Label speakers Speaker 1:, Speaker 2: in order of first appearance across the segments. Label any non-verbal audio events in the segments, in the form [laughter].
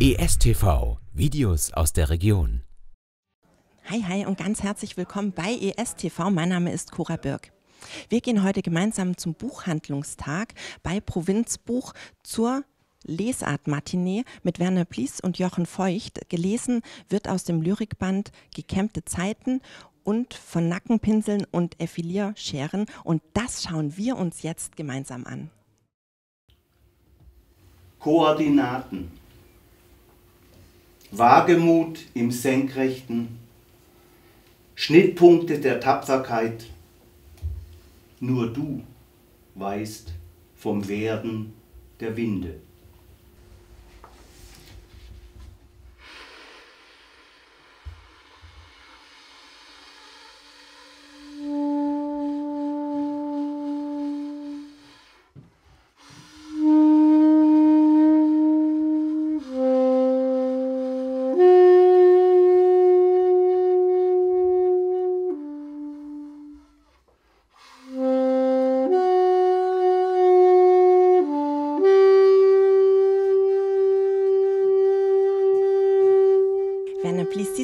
Speaker 1: ESTV Videos aus der Region.
Speaker 2: Hi, hi und ganz herzlich willkommen bei ESTV. Mein Name ist Cora Birk. Wir gehen heute gemeinsam zum Buchhandlungstag bei Provinzbuch zur Lesart-Matinee mit Werner Blies und Jochen Feucht. Gelesen wird aus dem Lyrikband Gekämmte Zeiten und von Nackenpinseln und Effilierscheren. Und das schauen wir uns jetzt gemeinsam an.
Speaker 3: Koordinaten. Wagemut im Senkrechten. Schnittpunkte der Tapferkeit. Nur du weißt vom Werden der Winde.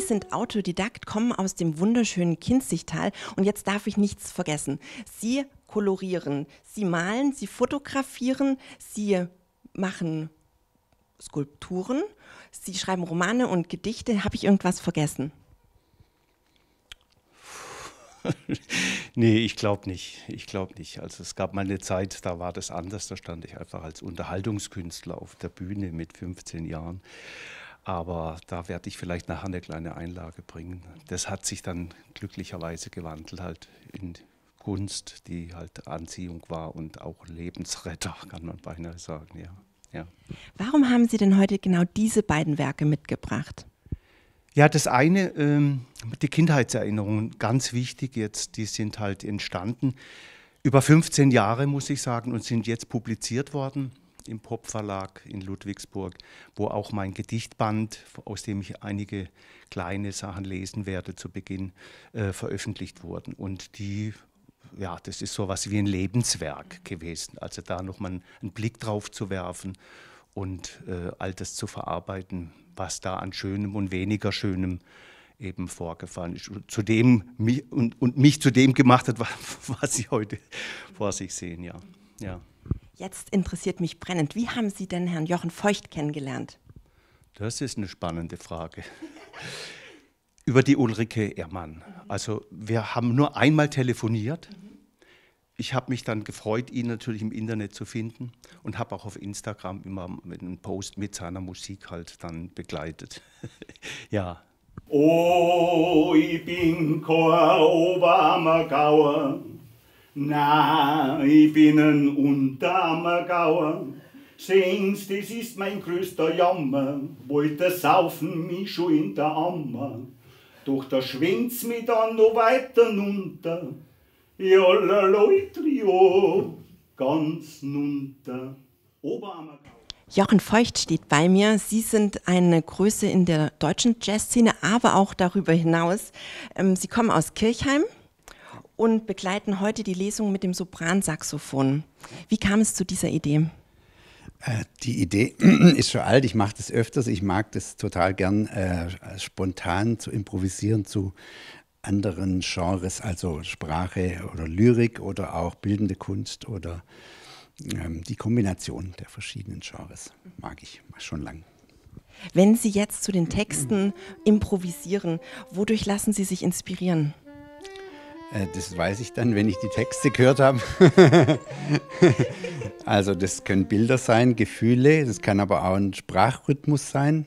Speaker 2: Sie sind Autodidakt, kommen aus dem wunderschönen Kinzigtal und jetzt darf ich nichts vergessen. Sie kolorieren, Sie malen, Sie fotografieren, Sie machen Skulpturen, Sie schreiben Romane und Gedichte. Habe ich irgendwas vergessen? [laughs]
Speaker 4: nee, ich glaube nicht. Ich glaube nicht. Also es gab mal eine Zeit, da war das anders. Da stand ich einfach als Unterhaltungskünstler auf der Bühne mit 15 Jahren. Aber da werde ich vielleicht nachher eine kleine Einlage bringen. Das hat sich dann glücklicherweise gewandelt halt in Kunst, die halt Anziehung war und auch Lebensretter, [laughs] kann man beinahe sagen, ja. ja.
Speaker 2: Warum haben Sie denn heute genau diese beiden Werke mitgebracht?
Speaker 4: Ja, das eine, ähm, die Kindheitserinnerungen, ganz wichtig jetzt, die sind halt entstanden. Über 15 Jahre, muss ich sagen, und sind jetzt publiziert worden im Pop Verlag in Ludwigsburg, wo auch mein Gedichtband, aus dem ich einige kleine Sachen lesen werde zu Beginn, äh, veröffentlicht wurden. Und die, ja, das ist so was wie ein Lebenswerk gewesen. Also da nochmal einen Blick drauf zu werfen und äh, all das zu verarbeiten, was da an Schönem und weniger Schönem eben vorgefallen ist. Zu dem, und, und mich zu dem gemacht hat, [laughs] was Sie heute vor sich sehen, ja. ja.
Speaker 2: Jetzt interessiert mich brennend, wie haben Sie denn Herrn Jochen Feucht kennengelernt?
Speaker 4: Das ist eine spannende Frage. Über die Ulrike Ehrmann. Also wir haben nur einmal telefoniert. Ich habe mich dann gefreut, ihn natürlich im Internet zu finden und habe auch auf Instagram immer einen Post mit seiner Musik halt dann begleitet. [laughs] ja.
Speaker 3: Oh, ich bin kein Oberammergauer, na, ich bin ein Unterammergauer. Sehen's, das ist mein größter Jammer, wollte saufen mich schon in der Ammer. Doch da schwingt's mich dann noch weiter nunter. Ja, Leutrio, ganz nunter. Oberammergauer.
Speaker 2: Jochen Feucht steht bei mir. Sie sind eine Größe in der deutschen Jazzszene, aber auch darüber hinaus. Ähm, Sie kommen aus Kirchheim und begleiten heute die Lesung mit dem Sopransaxophon. Wie kam es zu dieser Idee?
Speaker 5: Äh, die Idee [clears throat] ist schon alt, ich mache das öfters, ich mag das total gern, äh, spontan zu improvisieren zu anderen Genres, also Sprache oder Lyrik oder auch bildende Kunst oder ähm, die Kombination der verschiedenen Genres mag ich schon lang.
Speaker 2: Wenn Sie jetzt zu den Texten improvisieren, wodurch lassen Sie sich inspirieren?
Speaker 5: Äh, das weiß ich dann, wenn ich die Texte gehört habe. [laughs] also das können Bilder sein, Gefühle, das kann aber auch ein Sprachrhythmus sein.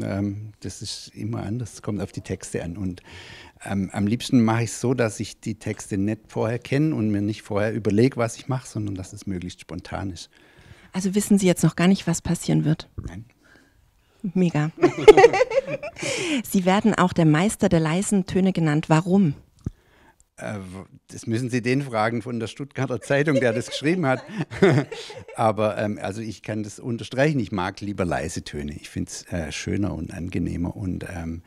Speaker 5: Ähm, das ist immer anders, es kommt auf die Texte an. Und ähm, am liebsten mache ich es so, dass ich die Texte nicht vorher kenne und mir nicht vorher überlege, was ich mache, sondern dass es möglichst spontan ist.
Speaker 2: Also wissen Sie jetzt noch gar nicht, was passieren wird?
Speaker 5: Nein.
Speaker 2: Mega. [laughs] Sie werden auch der Meister der leisen Töne genannt. Warum?
Speaker 5: Äh, das müssen Sie den fragen von der Stuttgarter Zeitung, der das geschrieben hat. [laughs] Aber ähm, also ich kann das unterstreichen. Ich mag lieber leise Töne. Ich finde es äh, schöner und angenehmer und ähm,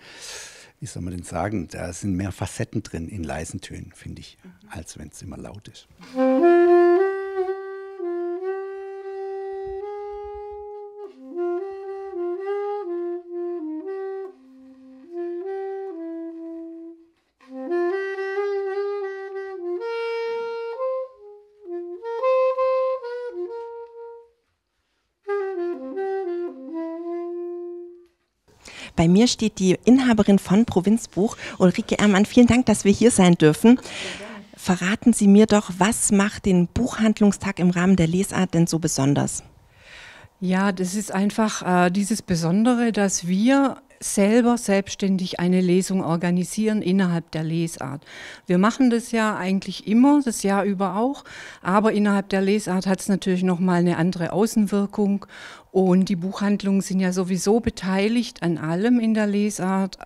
Speaker 5: wie soll man denn sagen, da sind mehr Facetten drin in leisen Tönen, finde ich, als wenn es immer laut ist. [laughs]
Speaker 2: Bei mir steht die Inhaberin von Provinzbuch, Ulrike Ermann. Vielen Dank, dass wir hier sein dürfen. Verraten Sie mir doch, was macht den Buchhandlungstag im Rahmen der Lesart denn so besonders?
Speaker 6: Ja, das ist einfach äh, dieses Besondere, dass wir selber selbstständig eine Lesung organisieren innerhalb der Lesart. Wir machen das ja eigentlich immer, das Jahr über auch, aber innerhalb der Lesart hat es natürlich nochmal eine andere Außenwirkung und die Buchhandlungen sind ja sowieso beteiligt an allem in der Lesart.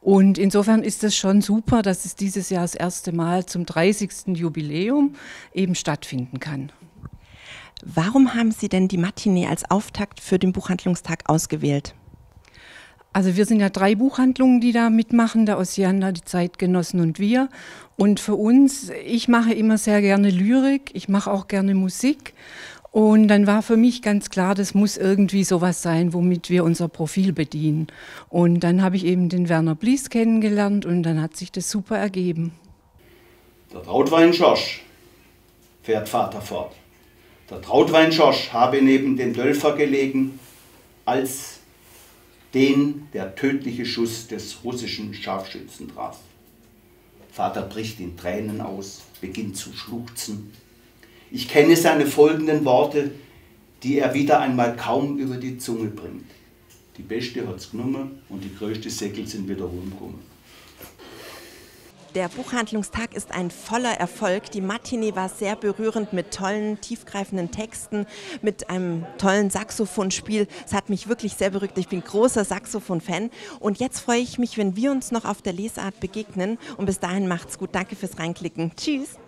Speaker 6: Und insofern ist es schon super, dass es dieses Jahr das erste Mal zum 30. Jubiläum eben stattfinden kann.
Speaker 2: Warum haben Sie denn die Matinee als Auftakt für den Buchhandlungstag ausgewählt?
Speaker 6: Also wir sind ja drei Buchhandlungen, die da mitmachen, der Ossiander, die Zeitgenossen und wir. Und für uns, ich mache immer sehr gerne Lyrik, ich mache auch gerne Musik. Und dann war für mich ganz klar, das muss irgendwie sowas sein, womit wir unser Profil bedienen. Und dann habe ich eben den Werner Blies kennengelernt und dann hat sich das super ergeben.
Speaker 4: Der Trautwein Schorsch, fährt Vater fort. Der Trautwein Schorsch habe neben dem Dölfer gelegen, als den der tödliche Schuss des russischen Scharfschützen traf. Vater bricht in Tränen aus, beginnt zu schluchzen. Ich kenne seine folgenden Worte, die er wieder einmal kaum über die Zunge bringt. Die Beste hat's genommen und die größte Säckel sind wieder rumgekommen.
Speaker 2: Der Buchhandlungstag ist ein voller Erfolg. Die Matinee war sehr berührend mit tollen, tiefgreifenden Texten, mit einem tollen Saxophonspiel. Es hat mich wirklich sehr berührt. Ich bin großer Saxophon-Fan. Und jetzt freue ich mich, wenn wir uns noch auf der Lesart begegnen. Und bis dahin macht's gut. Danke fürs Reinklicken. Tschüss.